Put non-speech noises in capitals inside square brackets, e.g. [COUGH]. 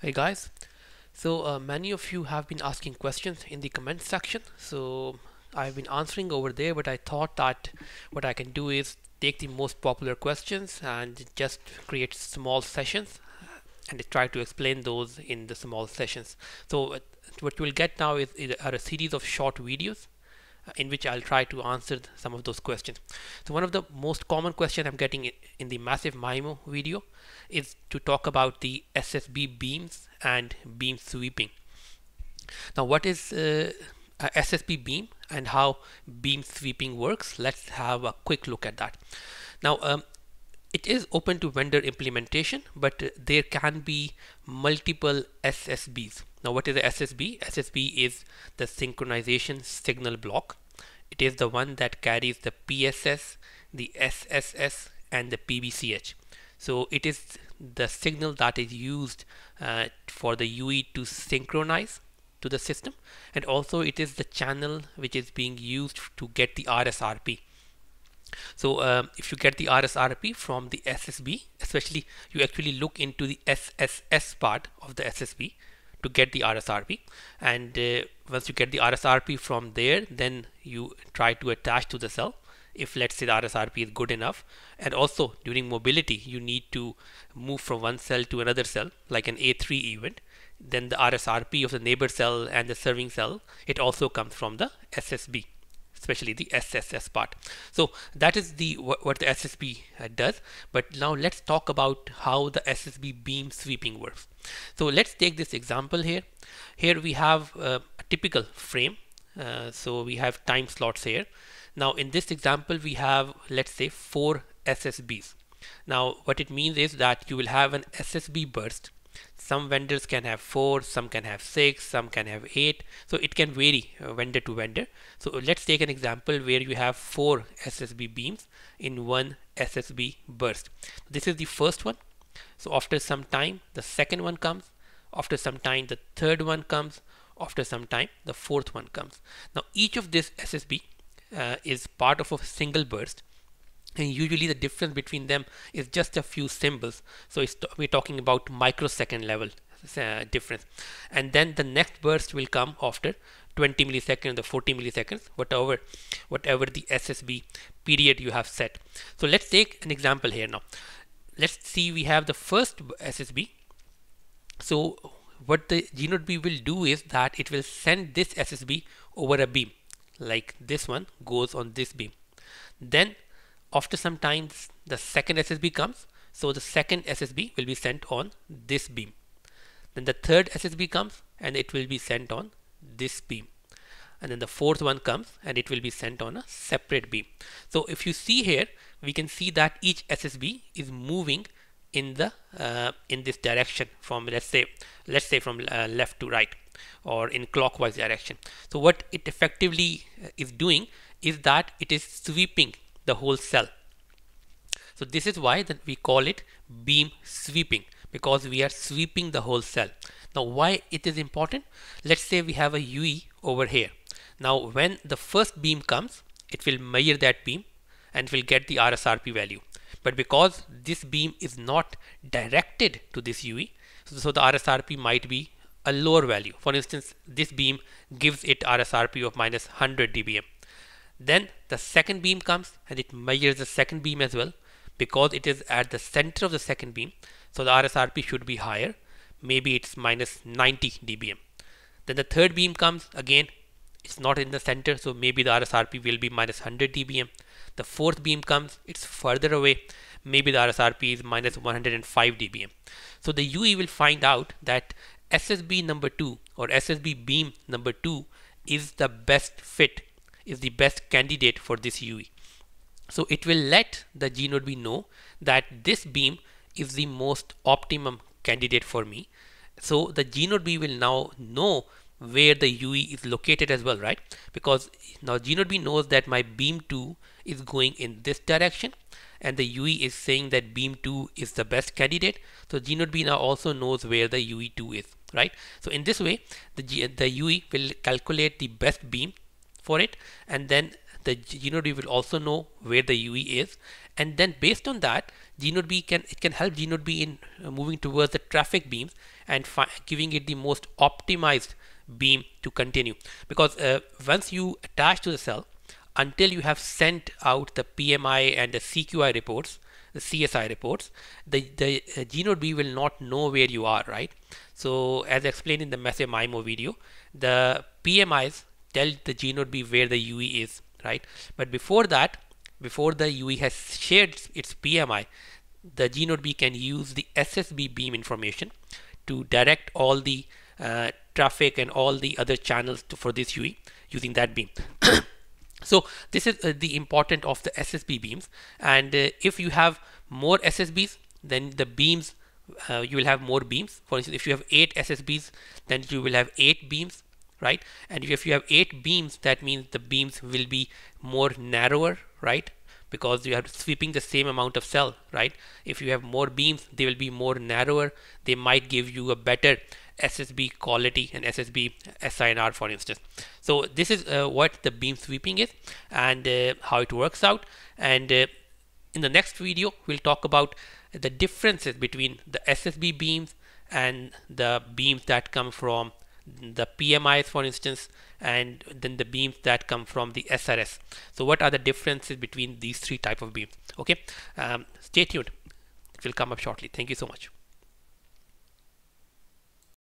Hey guys, so uh, many of you have been asking questions in the comment section. So I've been answering over there, but I thought that what I can do is take the most popular questions and just create small sessions and try to explain those in the small sessions. So what you will get now is, is a series of short videos in which I'll try to answer some of those questions. So one of the most common questions I'm getting in the massive MIMO video is to talk about the SSB beams and beam sweeping. Now what is uh, SSB beam and how beam sweeping works? Let's have a quick look at that. Now um, it is open to vendor implementation but there can be multiple SSBs. Now what is the SSB? SSB is the synchronization signal block. It is the one that carries the PSS, the SSS and the PBCH. So it is the signal that is used uh, for the UE to synchronize to the system and also it is the channel which is being used to get the RSRP. So um, if you get the RSRP from the SSB, especially you actually look into the SSS part of the SSB to get the RSRP and uh, once you get the RSRP from there then you try to attach to the cell. If let's say the RSRP is good enough. And also during mobility you need to move from one cell to another cell like an A3 event. Then the RSRP of the neighbor cell and the serving cell it also comes from the SSB especially the SSS part. So that is the what, what the SSB uh, does. But now let's talk about how the SSB beam sweeping works. So let's take this example here. Here we have uh, a typical frame. Uh, so we have time slots here. Now in this example we have let's say four SSBs. Now what it means is that you will have an SSB burst. Some vendors can have four, some can have six, some can have eight. So it can vary uh, vendor to vendor. So let's take an example where you have four SSB beams in one SSB burst. This is the first one. So after some time the second one comes. After some time the third one comes. After some time the fourth one comes. Now each of this SSB uh, is part of a single burst and usually the difference between them is just a few symbols. So we're talking about microsecond level uh, difference. And then the next burst will come after 20 milliseconds or 40 milliseconds whatever whatever the SSB period you have set. So let's take an example here now. Let's see we have the first SSB so what the GNodeB will do is that it will send this SSB over a beam. Like this one goes on this beam. Then after some time the second SSB comes. So the second SSB will be sent on this beam. Then the third SSB comes and it will be sent on this beam. And then the fourth one comes and it will be sent on a separate beam. So if you see here we can see that each SSB is moving in the uh, in this direction from let's say let's say from uh, left to right or in clockwise direction. So what it effectively uh, is doing is that it is sweeping the whole cell. So this is why that we call it beam sweeping because we are sweeping the whole cell. Now why it is important? Let's say we have a UE over here. Now when the first beam comes, it will measure that beam and will get the RSRP value. But because this beam is not directed to this UE, so, the RSRP might be a lower value. For instance, this beam gives it RSRP of minus 100 dBm. Then the second beam comes and it measures the second beam as well because it is at the center of the second beam. So the RSRP should be higher. Maybe it's minus 90 dBm. Then the third beam comes again. It's not in the center, so maybe the RSRP will be minus 100 dBm. The fourth beam comes, it's further away. Maybe the RSRP is minus 105 dBm. So the UE will find out that SSB number 2 or SSB beam number 2 is the best fit, is the best candidate for this UE. So it will let the GNodeB know that this beam is the most optimum candidate for me. So the GNodeB will now know where the UE is located as well, right? Because now GNodeB knows that my beam 2 is going in this direction and the UE is saying that beam 2 is the best candidate. So GNodeB now also knows where the UE2 is right so in this way the G, the UE will calculate the best beam for it. And then the GNodeB will also know where the UE is. And then based on that GNodeB can it can help GNodeB in uh, moving towards the traffic beams and giving it the most optimized beam to continue. Because uh, once you attach to the cell until you have sent out the PMI and the CQI reports the CSI reports the the uh, GNodeB will not know where you are right? So as explained in the Massive MIMO video the PMIs tell the GNodeB where the UE is right? But before that before the UE has shared its PMI the GNodeB can use the SSB beam information to direct all the uh, traffic and all the other channels to, for this UE using that beam. [COUGHS] so this is uh, the important of the SSB beams. And uh, if you have more SSBs then the beams uh, you will have more beams. For instance if you have eight SSBs then you will have eight beams right? And if you have eight beams that means the beams will be more narrower right? Because you are sweeping the same amount of cell right? If you have more beams they will be more narrower. They might give you a better SSB quality and SSB SINR for instance. So this is uh, what the beam sweeping is and uh, how it works out. And uh, in the next video we'll talk about the differences between the SSB beams and the beams that come from the PMIs for instance and then the beams that come from the SRS so what are the differences between these three type of beams? Okay um, stay tuned. It will come up shortly. Thank you so much